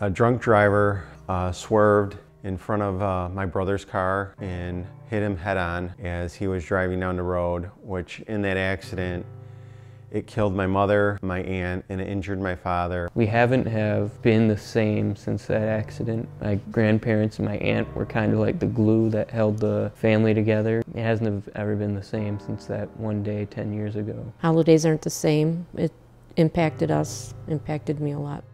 A drunk driver uh, swerved in front of uh, my brother's car and hit him head on as he was driving down the road, which in that accident, it killed my mother, my aunt, and it injured my father. We haven't have been the same since that accident. My grandparents and my aunt were kind of like the glue that held the family together. It hasn't ever been the same since that one day 10 years ago. Holidays aren't the same. It impacted us, impacted me a lot.